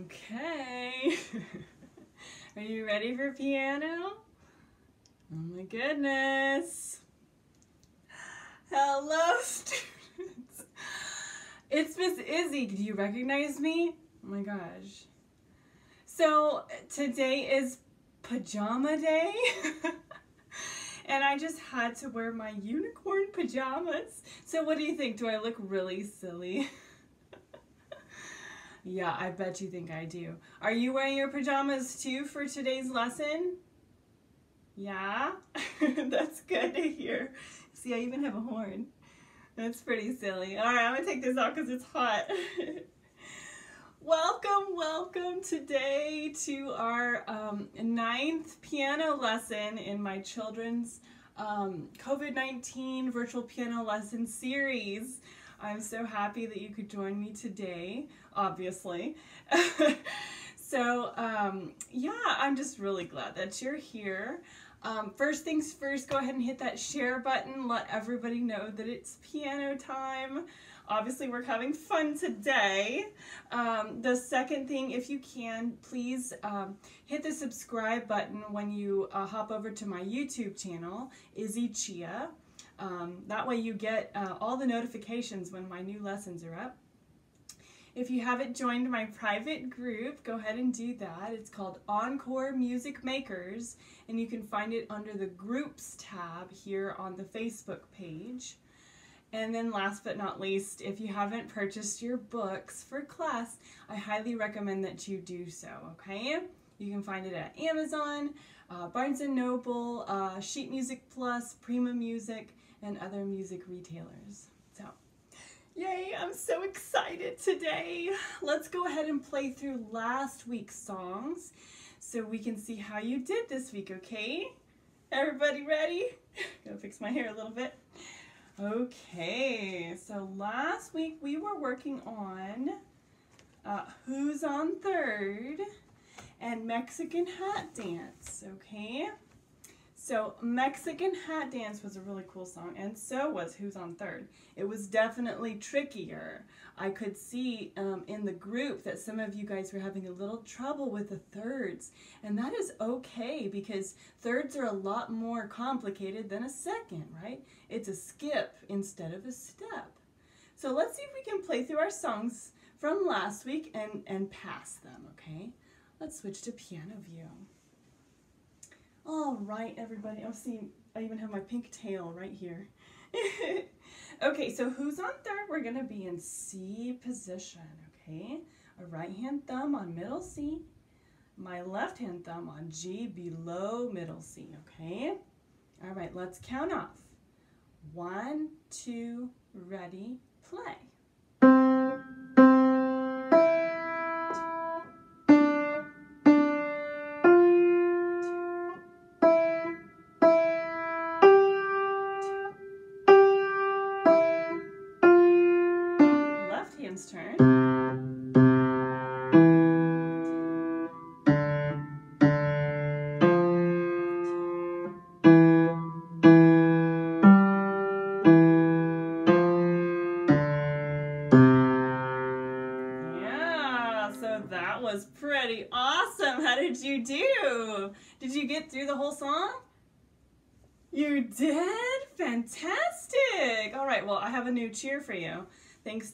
Okay. Are you ready for piano? Oh my goodness. Hello, students. It's Miss Izzie. Do you recognize me? Oh my gosh. So today is pajama day. and I just had to wear my unicorn pajamas. So what do you think? Do I look really silly? Yeah, I bet you think I do. Are you wearing your pajamas too for today's lesson? Yeah? That's good to hear. See, I even have a horn. That's pretty silly. All right, I'm to take this off because it's hot. welcome, welcome today to our um, ninth piano lesson in my children's um, COVID-19 virtual piano lesson series. I'm so happy that you could join me today, obviously. so, um, yeah, I'm just really glad that you're here. Um, first things first, go ahead and hit that share button. Let everybody know that it's piano time. Obviously, we're having fun today. Um, the second thing, if you can, please um, hit the subscribe button when you uh, hop over to my YouTube channel, Izzie Chea. Um, that way you get uh, all the notifications when my new lessons are up. If you haven't joined my private group, go ahead and do that. It's called Encore Music Makers, and you can find it under the Groups tab here on the Facebook page. And then last but not least, if you haven't purchased your books for class, I highly recommend that you do so, okay? You can find it at Amazon, uh, Barnes & Noble, uh, Sheet Music Plus, Prima Music, and other music retailers. So, yay, I'm so excited today. Let's go ahead and play through last week's songs so we can see how you did this week, okay? Everybody ready? Gotta fix my hair a little bit. Okay, so last week we were working on uh, Who's on Third and Mexican Hat Dance, okay? So Mexican Hat Dance was a really cool song, and so was Who's on Third. It was definitely trickier. I could see um, in the group that some of you guys were having a little trouble with the thirds, and that is okay because thirds are a lot more complicated than a second, right? It's a skip instead of a step. So let's see if we can play through our songs from last week and, and pass them, okay? Let's switch to piano view. All right, everybody. Oh, see, I even have my pink tail right here. okay, so who's on third? We're going to be in C position, okay? A right hand thumb on middle C, my left hand thumb on G below middle C, okay? All right, let's count off. One, two, ready, play.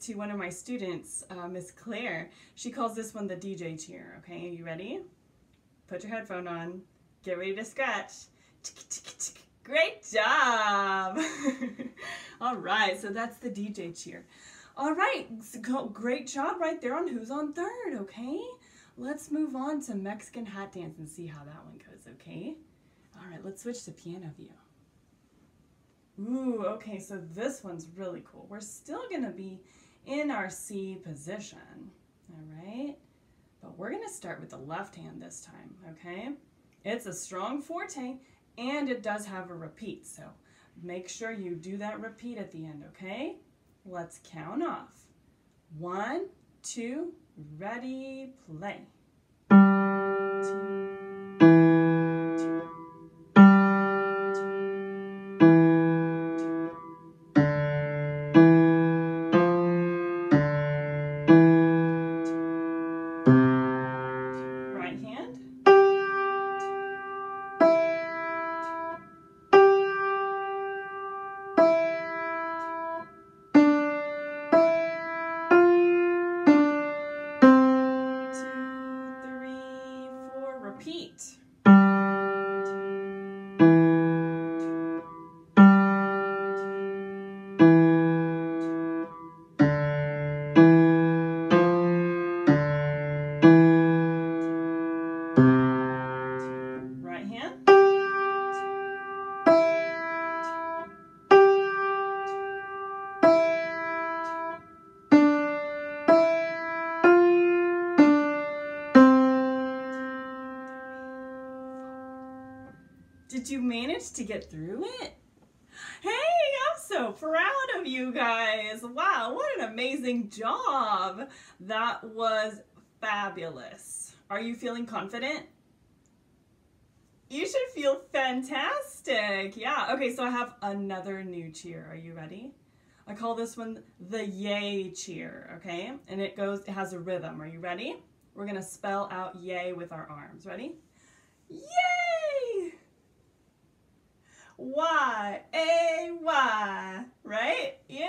To one of my students, uh, Miss Claire. She calls this one the DJ cheer, okay? Are you ready? Put your headphone on. Get ready to scratch. Great job! All right, so that's the DJ cheer. All right, so great job right there on Who's on Third, okay? Let's move on to Mexican Hat Dance and see how that one goes, okay? All right, let's switch to piano view. Ooh, okay, so this one's really cool. We're still gonna be in our C position, all right? But we're gonna start with the left hand this time, okay? It's a strong forte and it does have a repeat, so make sure you do that repeat at the end, okay? Let's count off. One, two, ready, play. Confident? You should feel fantastic. Yeah, okay, so I have another new cheer. Are you ready? I call this one the yay cheer, okay? And it goes, it has a rhythm. Are you ready? We're gonna spell out yay with our arms. Ready? Yay! Y, A, Y, right? Yeah,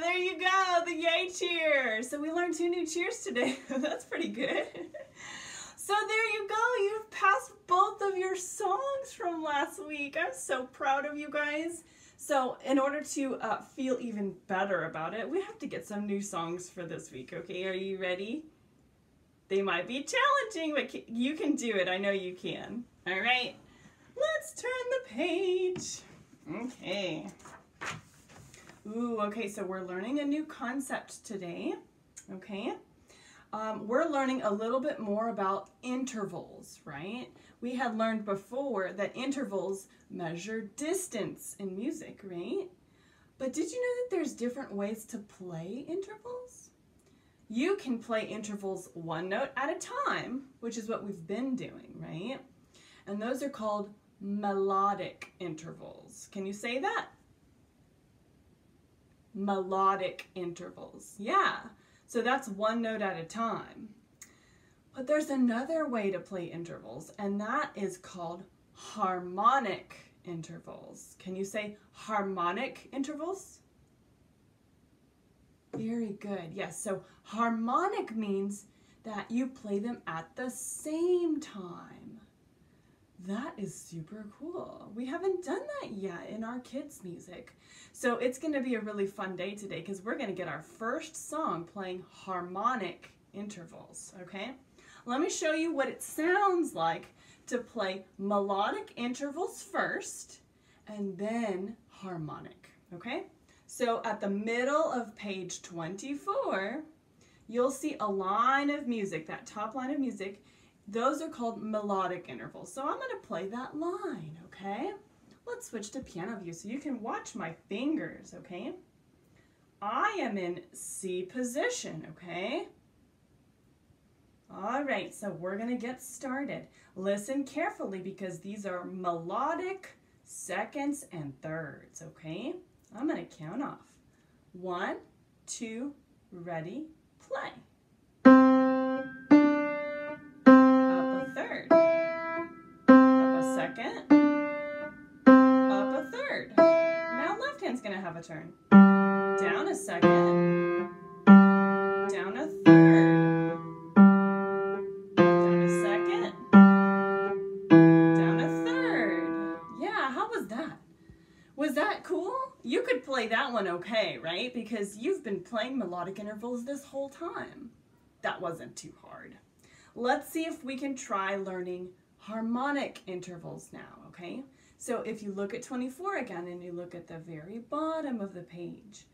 there you go, the yay cheer. So we learned two new cheers today. That's pretty good. So there you go, you've passed both of your songs from so proud of you guys. So in order to uh, feel even better about it, we have to get some new songs for this week, okay? Are you ready? They might be challenging, but you can do it. I know you can. All right, let's turn the page. Okay. Ooh, okay, so we're learning a new concept today, okay? Um, we're learning a little bit more about intervals, right? We had learned before that intervals measure distance in music, right? But did you know that there's different ways to play intervals? You can play intervals one note at a time, which is what we've been doing, right? And those are called melodic intervals. Can you say that? Melodic intervals. Yeah. So that's one note at a time. But there's another way to play intervals, and that is called harmonic intervals. Can you say harmonic intervals? Very good. Yes, so harmonic means that you play them at the same time. That is super cool. We haven't done that yet in our kids' music. So it's going to be a really fun day today because we're going to get our first song playing harmonic intervals, okay? Let me show you what it sounds like to play melodic intervals first and then harmonic, okay? So at the middle of page 24, you'll see a line of music, that top line of music. Those are called melodic intervals. So I'm going to play that line, okay? Let's switch to piano view so you can watch my fingers, okay? I am in C position, okay? All right, so we're gonna get started. Listen carefully because these are melodic seconds and thirds, okay? I'm gonna count off. One, two, ready, play. Up a third. Up a second Up a third. Now left hand's gonna have a turn. Down a second. Play that one okay, right? Because you've been playing melodic intervals this whole time. That wasn't too hard. Let's see if we can try learning harmonic intervals now, okay? So if you look at 24 again and you look at the very bottom of the page,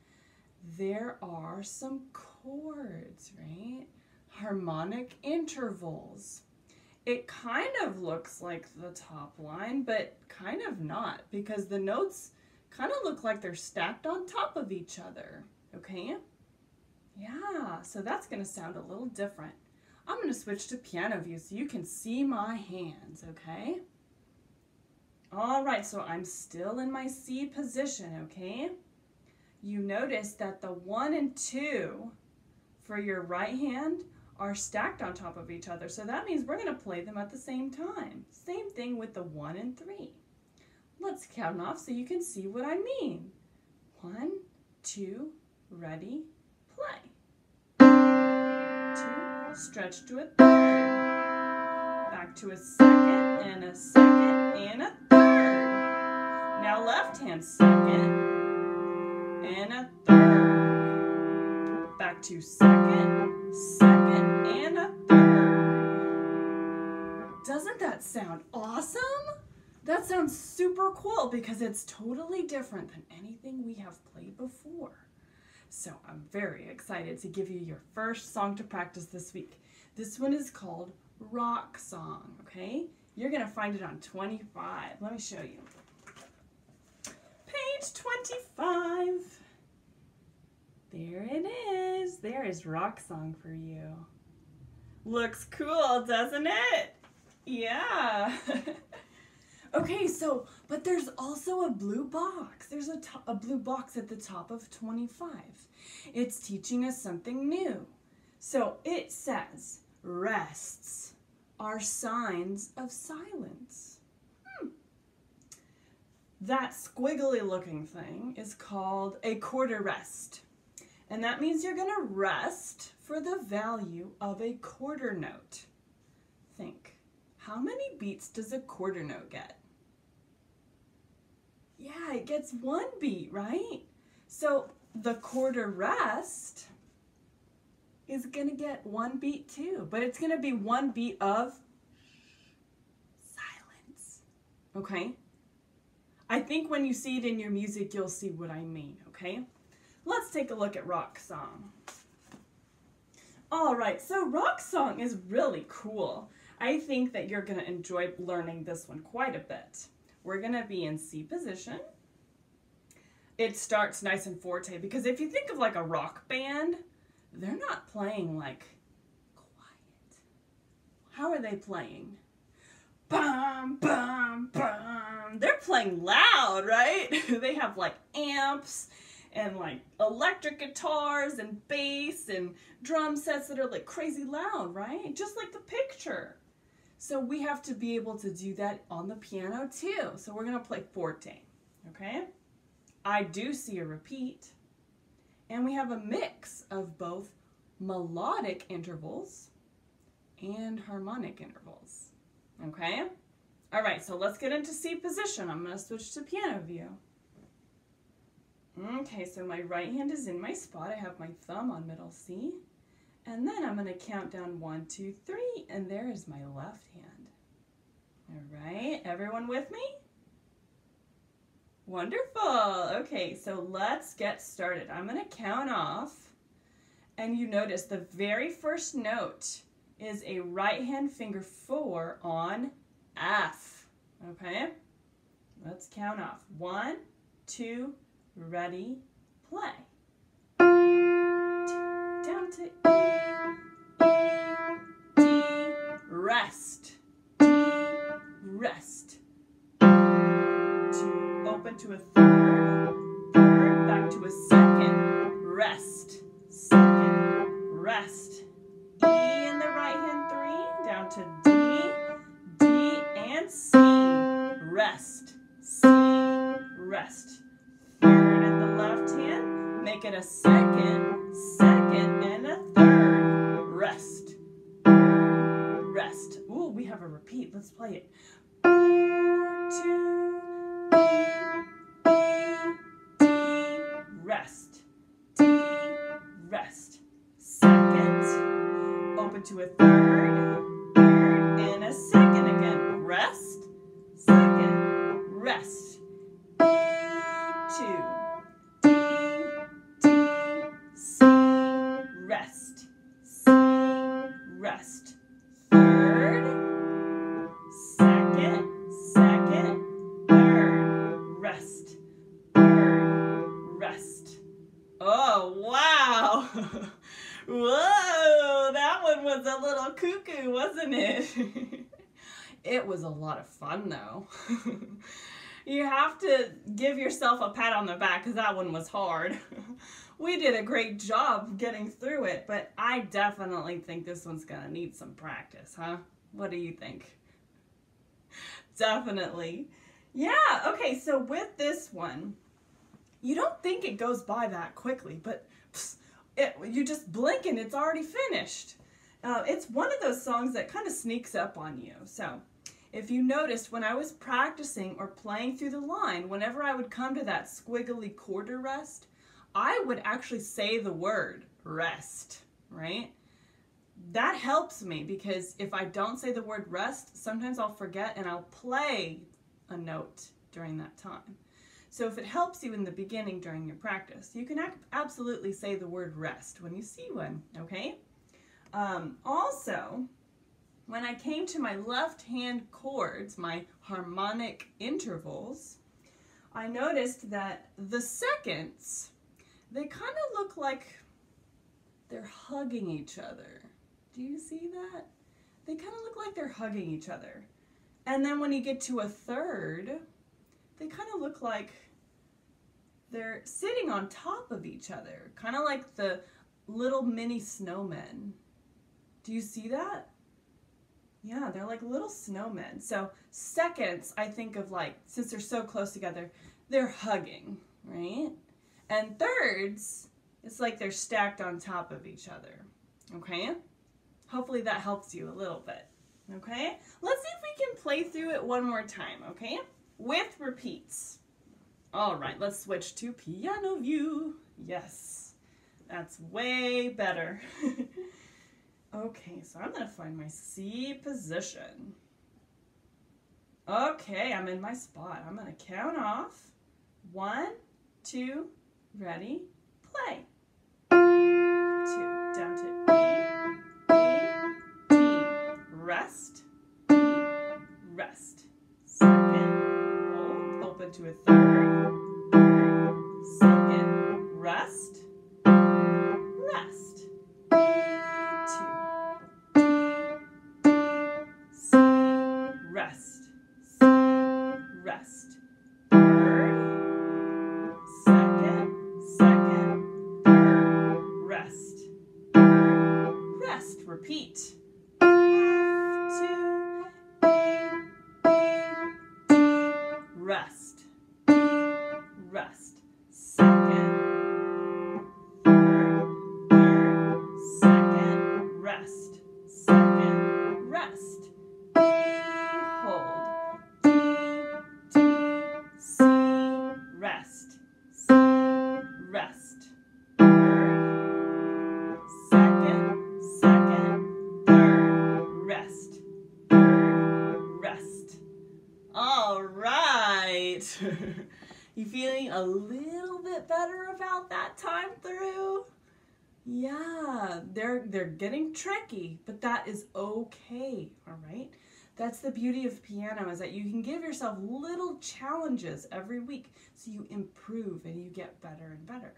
there are some chords, right? Harmonic intervals. It kind of looks like the top line, but kind of not because the notes kind of look like they're stacked on top of each other, okay? Yeah, so that's gonna sound a little different. I'm gonna switch to piano view so you can see my hands, okay? All right, so I'm still in my C position, okay? You notice that the one and two for your right hand are stacked on top of each other. So that means we're gonna play them at the same time. Same thing with the one and three. Let's count off so you can see what I mean. One, two, ready, play. Two, stretch to a third. Back to a second and a second and a third. now left hand second and a third. Back to second, second, and a third. Doesn't that sound awesome? That sounds super cool because it's totally different than anything we have played before. So I'm very excited to give you your first song to practice this week. This one is called Rock Song, okay? You're to find it on 25. Let me show you. Page 25. There it is. There is Rock Song for you. Looks cool, doesn't it? Yeah. okay, so, but there's also a blue box. There's a, a blue box at the top of 25. It's teaching us something new. So it says, rests are signs of silence. Hmm. That squiggly looking thing is called a quarter rest. And that means you're going to rest for the value of a quarter note. Think, how many beats does a quarter note get? Gets one beat, right? So the quarter rest is going to get one beat too, but it's going to be one beat of silence. Okay? I think when you see it in your music, you'll see what I mean, okay? Let's take a look at rock song. All right, so rock song is really cool. I think that you're to enjoy learning this one quite a bit. We're to be in C position. It starts nice and forte because if you think of like a rock band, they're not playing like quiet. How are they playing? Bum, bum, bum. They're playing loud, right? they have like amps and like electric guitars and bass and drum sets that are like crazy loud, right? Just like the picture. So we have to be able to do that on the piano too. So we're gonna play forte, okay? I do see a repeat. And we have a mix of both melodic intervals and harmonic intervals, okay? All right, so let's get into C position. I'm gonna switch to piano view. Okay, so my right hand is in my spot. I have my thumb on middle C. And then I'm going to count down one, two, three, and there is my left hand. All right, everyone with me? Wonderful. Okay, so let's get started. I'm going to count off, and you notice the very first note is a right hand finger four on F. Okay, let's count off. One, two, ready, play. Down to E, E, D, rest, D, rest. To a third, third, back to a second, rest, second, rest. E in the right hand three, down to D, D and C, rest, C, rest Third in the left hand, make it a second, second, and a third. Rest, rest. Ooh, we have a repeat. Let's play it. Four, two, to a third, third, and a second again. Rest, second, rest. Cuckoo, wasn't it? it was a lot of fun though. you have to give yourself a pat on the back because that one was hard. we did a great job getting through it, but I definitely think this one's gonna need some practice, huh? What do you think? definitely. Yeah, okay, so with this one, you don't think it goes by that quickly, but pss, it, you just blink and it's already finished. Uh, it's one of those songs that kind of sneaks up on you. So if you noticed when I was practicing or playing through the line, whenever I would come to that squiggly quarter rest, I would actually say the word rest, right? That helps me because if I don't say the word rest, sometimes I'll forget and I'll play a note during that time. So if it helps you in the beginning during your practice, you can absolutely say the word rest when you see one, okay? Um, also, when I came to my left hand chords, my harmonic intervals, I noticed that the seconds, they kind of look like they're hugging each other. Do you see that? They kind of look like they're hugging each other. And then when you get to a third, they kind of look like they're sitting on top of each other, kind of like the little mini snowmen. Do you see that? Yeah, they're like little snowmen. So seconds, I think of like, since they're so close together, they're hugging, right? And thirds, it's like they're stacked on top of each other, okay? Hopefully that helps you a little bit, okay? Let's see if we can play through it one more time, okay? With repeats. All right, let's switch to piano view. Yes, that's way better. okay, so I'm gonna find my C position. Okay, I'm in my spot. I'm gonna count off. One, two, ready, play. Two, down to E, E, D, rest, E, rest. Second, hold, open to a third, third, second, rest, rest. You feeling a little bit better about that time through? Yeah, they're they're getting tricky, but that is okay, all right? That's the beauty of piano is that you can give yourself little challenges every week so you improve and you get better and better.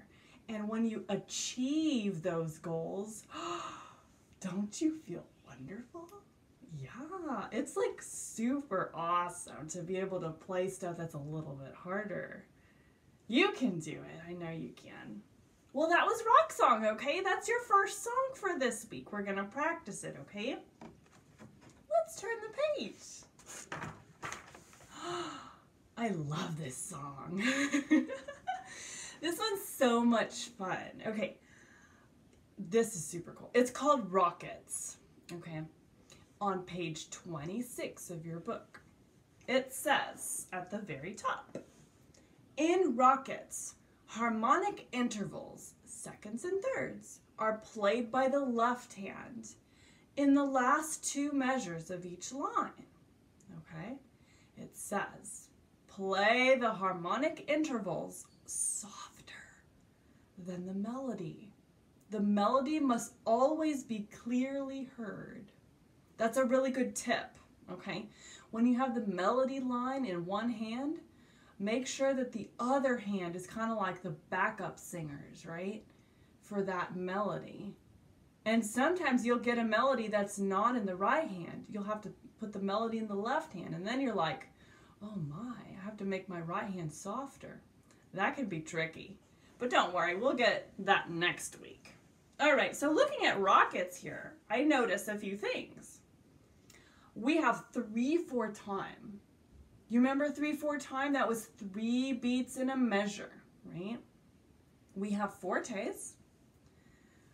And when you achieve those goals, don't you feel wonderful? Yeah, it's like super awesome to be able to play stuff that's a little bit harder. You can do it. I know you can. Well, that was Rock Song, okay? That's your first song for this week. We're going to practice it, okay? Let's turn the page. I love this song. this one's so much fun. Okay, this is super cool. It's called Rockets, okay? On page 26 of your book, it says at the very top, in Rockets, harmonic intervals, seconds and thirds, are played by the left hand in the last two measures of each line. Okay? It says, play the harmonic intervals softer than the melody. The melody must always be clearly heard. That's a really good tip, okay? When you have the melody line in one hand, make sure that the other hand is kind of like the backup singers, right? For that melody. And sometimes you'll get a melody that's not in the right hand. You'll have to put the melody in the left hand. And then you're like, oh my, I have to make my right hand softer. That could be tricky. But don't worry, we'll get that next week. All right, so looking at rockets here, I notice a few things. We have three, four time. You remember three, four time? That was three beats in a measure, right? We have fortes.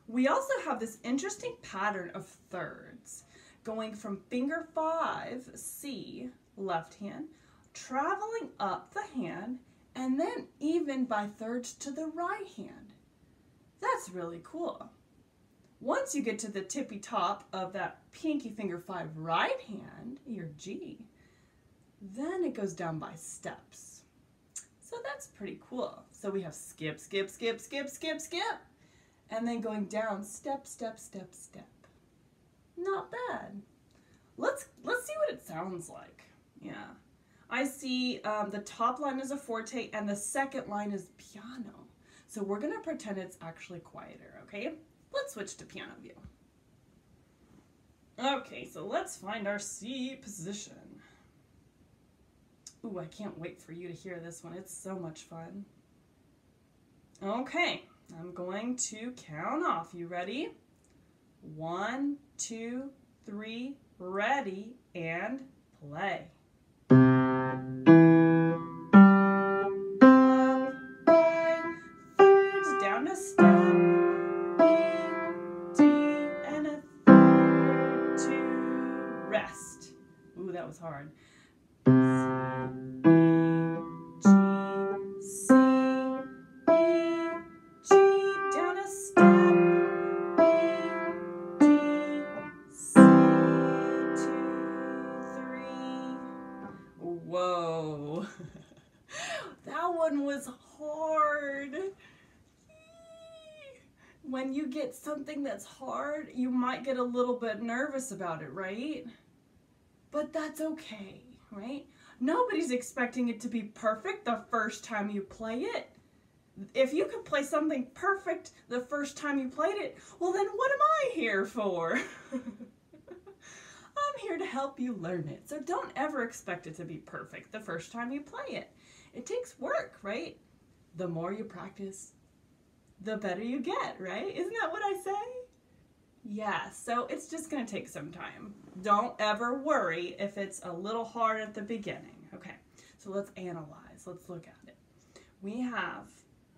We also have this interesting pattern of thirds going from finger five, C, left hand, traveling up the hand, and then even by thirds to the right hand. That's really cool. Once you get to the tippy top of that pinky finger five right hand, your G, then it goes down by steps. So that's pretty cool. So we have skip, skip, skip, skip, skip, skip, and then going down step, step, step, step. Not bad. Let's, let's see what it sounds like. Yeah. I see um, the top line is a forte and the second line is piano. So we're to pretend it's actually quieter, okay? Let's switch to piano view. Okay, so let's find our C position. Ooh, I can't wait for you to hear this one. It's so much fun. Okay, I'm going to count off. You ready? One, two, three, ready, and play. Something that's hard, you might get a little bit nervous about it, right? but that's okay, right? Nobody's expecting it to be perfect the first time you play it. If you could play something perfect the first time you played it, well then what am I here for? I'm here to help you learn it. So don't ever expect it to be perfect the first time you play it. It takes work, right? The more you practice, the better you get, right? Isn't that what I say? Yeah, so it's just going to take some time. Don't ever worry if it's a little hard at the beginning. Okay, so let's analyze. Let's look at it. We have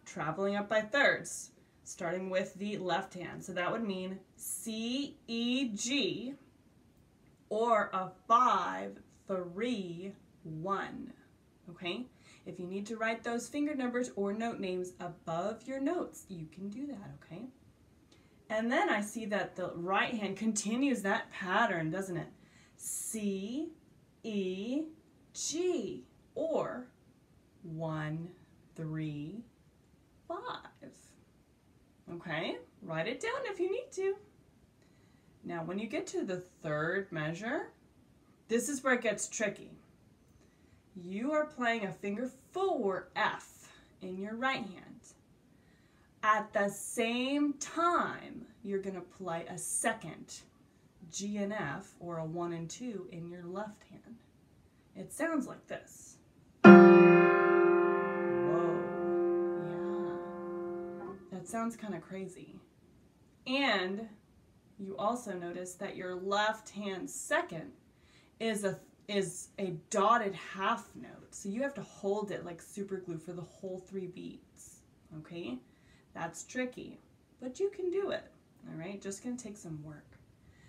traveling up by thirds, starting with the left hand. So that would mean C, E, G, or a five, three, one. Okay? If you need to write those finger numbers or note names above your notes, you can do that, okay? And then I see that the right hand continues that pattern, doesn't it? C, E, G, or one, three, five. Okay, write it down if you need to. Now, when you get to the third measure, this is where it gets tricky. You are playing a finger four F in your right hand. At the same time, you're going to play a second G and F or a 1 and 2 in your left hand. It sounds like this. Whoa, yeah. That sounds kind of crazy. And you also notice that your left hand second is a is a dotted half note. So you have to hold it like super glue for the whole three beats. Okay? That's tricky, but you can do it. All right, just gonna take some work.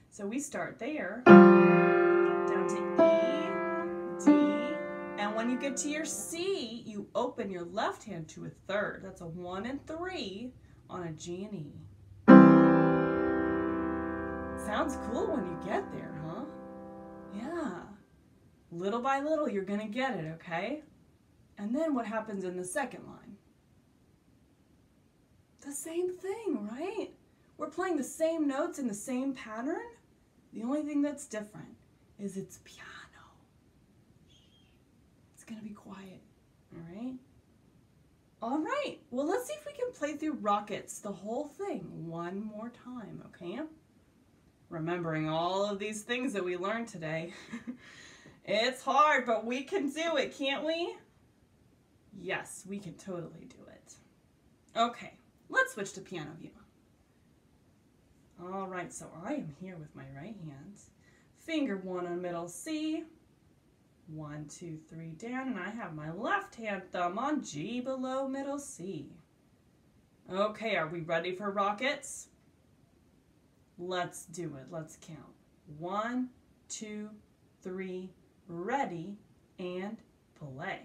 So we start there, down to E, D, and when you get to your C, you open your left hand to a third. That's a one and three on a G and E. Sounds cool when you get Little by little, you're gonna get it, okay? And then what happens in the second line? the same thing, right? We're playing the same notes in the same pattern. The only thing that's different is it's piano. It's going to be quiet, all right? All right, well, let's see if we can play through Rockets, the whole thing, one more time, okay? Remembering all of these things that we learned today. it's hard, but we can do it, can't we? Yes, we can totally do it. Okay, Let's switch to piano view. All right, so I am here with my right hand. Finger one on middle C. One, two, three down, and I have my left hand thumb on G below middle C. Okay, are we ready for rockets? Let's do it. Let's count. One, two, three, ready, and play.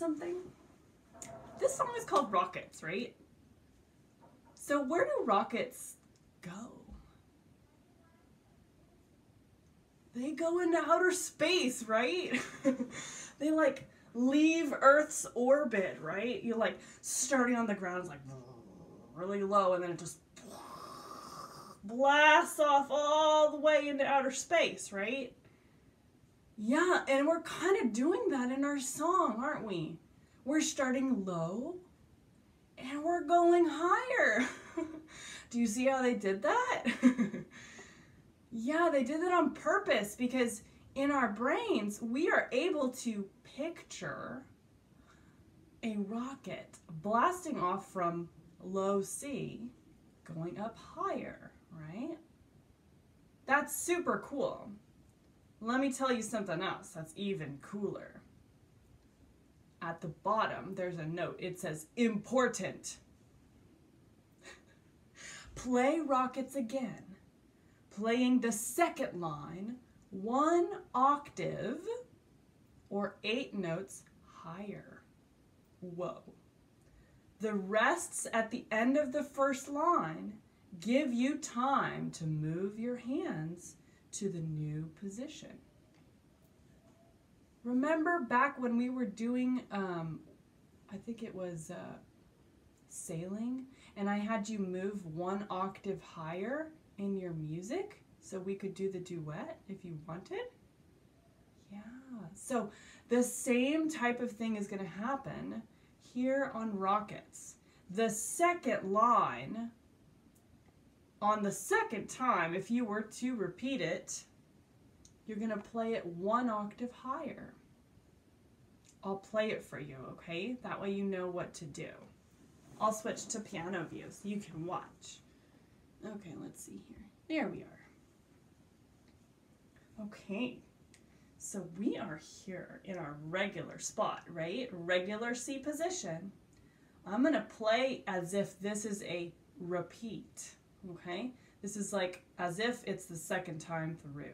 Something? This song is called Rockets, right? So where do rockets go? They go into outer space, right? they like leave Earth's orbit, right? You're like starting on the ground, it's like really low, and then it just blasts off all the way into outer space, right? Yeah, and we're kind of doing that in our song, aren't we? We're starting low and we're going higher. Do you see how they did that? yeah, they did that on purpose because in our brains, we are able to picture a rocket blasting off from low C going up higher, right? That's super cool. Let me tell you something else that's even cooler. At the bottom, there's a note. It says important. Play rockets again, playing the second line one octave or eight notes higher. Whoa. The rests at the end of the first line give you time to move your hands to the new position. Remember back when we were doing, um, I think it was uh, sailing, and I had you move one octave higher in your music so we could do the duet if you wanted? Yeah, so the same type of thing is going to happen here on Rockets. The second line on the second time, if you were to repeat it, you're going to play it one octave higher. I'll play it for you, okay? That way you know what to do. I'll switch to piano view so you can watch. Okay, let's see here. There we are. Okay, so we are here in our regular spot, right? Regular C position. I'm going to play as if this is a repeat okay? This is like as if it's the second time through,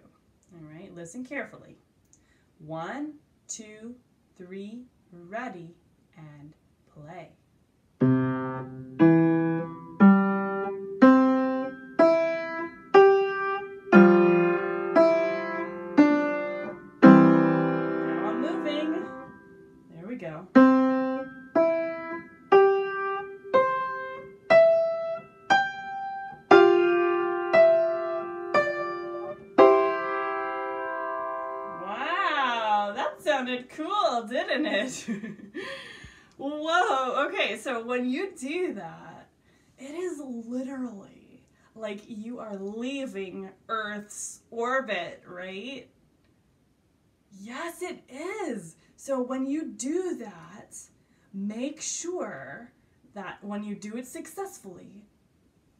all right? Listen carefully. One, two, three, ready, and play. That, it is literally like you are leaving Earth's orbit, right? Yes, it is. So when you do that, make sure that when you do it successfully,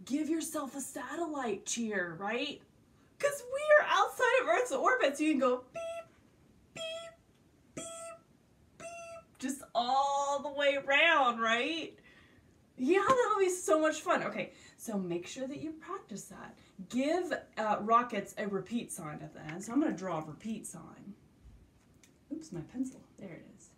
give yourself a satellite cheer, right? Because we are outside of Earth's orbit, so you can go beep, beep, beep, beep, just all the way around, right? Yeah, that'll be so much fun. Okay, so make sure that you practice that. Give uh, rockets a repeat sign at the end. So I'm going to draw a repeat sign. Oops, my pencil. There it is.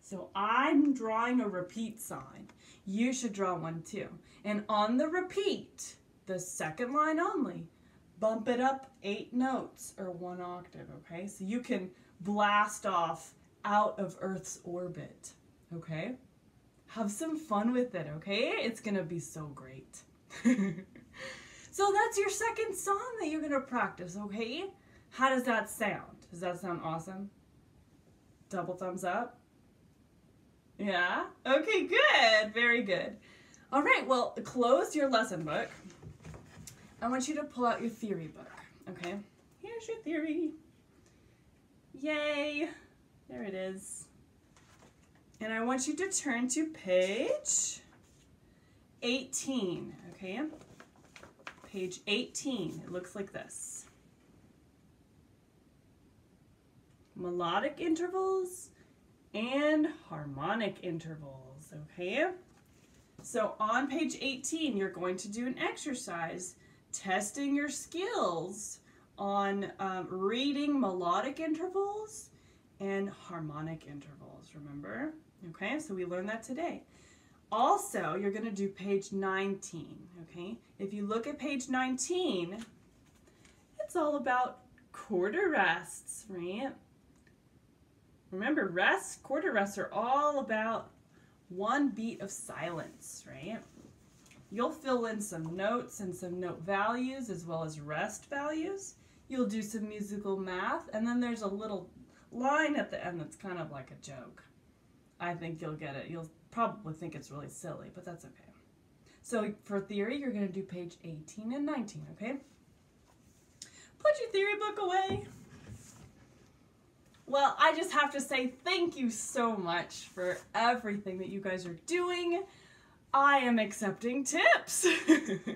So I'm drawing a repeat sign. You should draw one too. And on the repeat, the second line only, bump it up eight notes or one octave, okay? So you can blast off out of Earth's orbit, okay? Have some fun with it, okay? It's gonna be so great. so that's your second song that you're gonna practice, okay? How does that sound? Does that sound awesome? Double thumbs up? Yeah? Okay, good. Very good. All right, well, close your lesson book. I want you to pull out your theory book, okay? Here's your theory. Yay! There it is. And I want you to turn to page 18, okay? Page 18, it looks like this. Melodic intervals and harmonic intervals, okay? So on page 18, you're going to do an exercise testing your skills on um, reading melodic intervals and harmonic intervals, remember? Okay, so we learned that today. Also, you're going to do page 19, okay? If you look at page 19, it's all about quarter rests, right? Remember, rests, quarter rests are all about one beat of silence, right? You'll fill in some notes and some note values as well as rest values. You'll do some musical math, and then there's a little line at the end that's kind of like a joke. I think you'll get it. You'll probably think it's really silly, but that's okay. So for theory, you're going to do page 18 and 19, okay? Put your theory book away. Well, I just have to say thank you so much for everything that you guys are doing. I am accepting tips.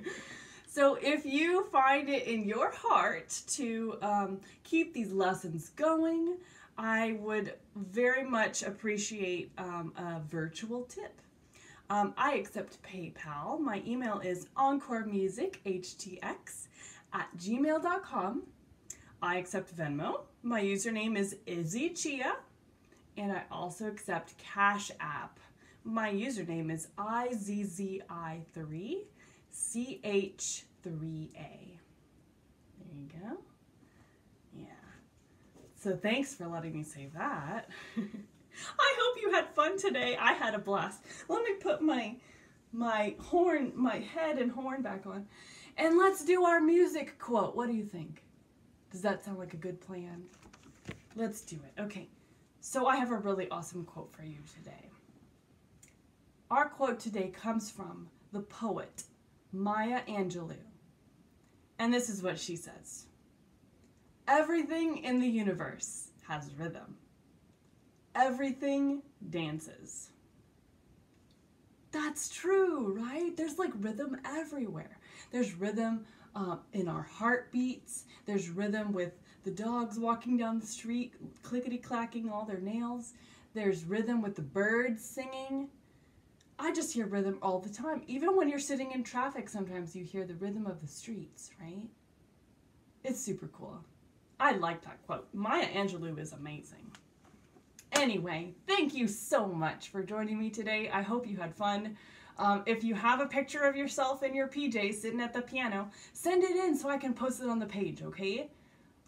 so if you find it in your heart to um, keep these lessons going, I would very much appreciate um, a virtual tip. Um, I accept PayPal. My email is encoremusichtx at gmail.com. I accept Venmo. My username is Izzie Chea. And I also accept Cash App. My username is IZZI3CH3A. There you go. So thanks for letting me say that. I hope you had fun today. I had a blast. Let me put my my horn, my head and horn back on. And let's do our music quote. What do you think? Does that sound like a good plan? Let's do it. Okay. So I have a really awesome quote for you today. Our quote today comes from the poet Maya Angelou. And this is what she says. Everything in the universe has rhythm. Everything dances. That's true, right? There's like rhythm everywhere. There's rhythm uh, in our heartbeats. There's rhythm with the dogs walking down the street, clickety clacking all their nails. There's rhythm with the birds singing. I just hear rhythm all the time. Even when you're sitting in traffic, sometimes you hear the rhythm of the streets, right? It's super cool. I like that quote. Maya Angelou is amazing. Anyway, thank you so much for joining me today. I hope you had fun. Um, if you have a picture of yourself in your PJ sitting at the piano, send it in so I can post it on the page, okay?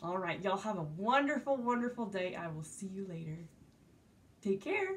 All right, y'all have a wonderful, wonderful day. I will see you later. Take care.